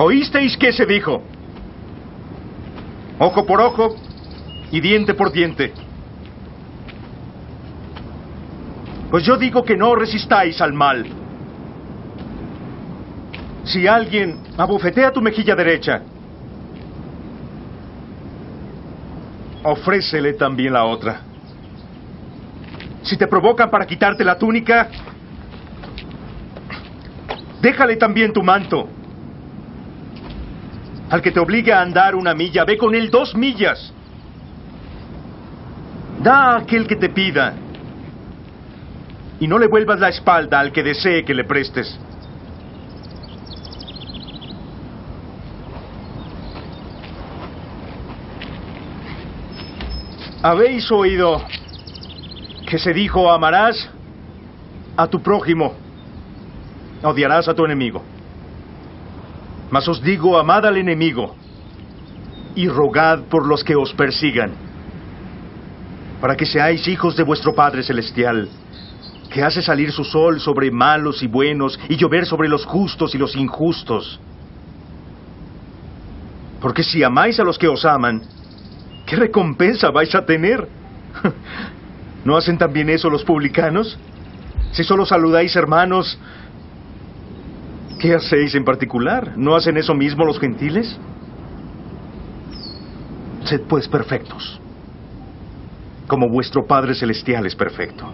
¿Oísteis qué se dijo? Ojo por ojo y diente por diente. Pues yo digo que no resistáis al mal. Si alguien abofetea tu mejilla derecha, ofrécele también la otra. Si te provocan para quitarte la túnica, déjale también tu manto. Al que te obligue a andar una milla, ve con él dos millas. Da a aquel que te pida. Y no le vuelvas la espalda al que desee que le prestes. Habéis oído que se dijo amarás a tu prójimo, odiarás a tu enemigo. Mas os digo, amad al enemigo y rogad por los que os persigan, para que seáis hijos de vuestro Padre Celestial, que hace salir su sol sobre malos y buenos y llover sobre los justos y los injustos. Porque si amáis a los que os aman, ¿qué recompensa vais a tener? ¿No hacen también eso los publicanos? Si solo saludáis hermanos, ¿qué hacéis en particular? ¿No hacen eso mismo los gentiles? Sed pues perfectos, como vuestro Padre Celestial es perfecto.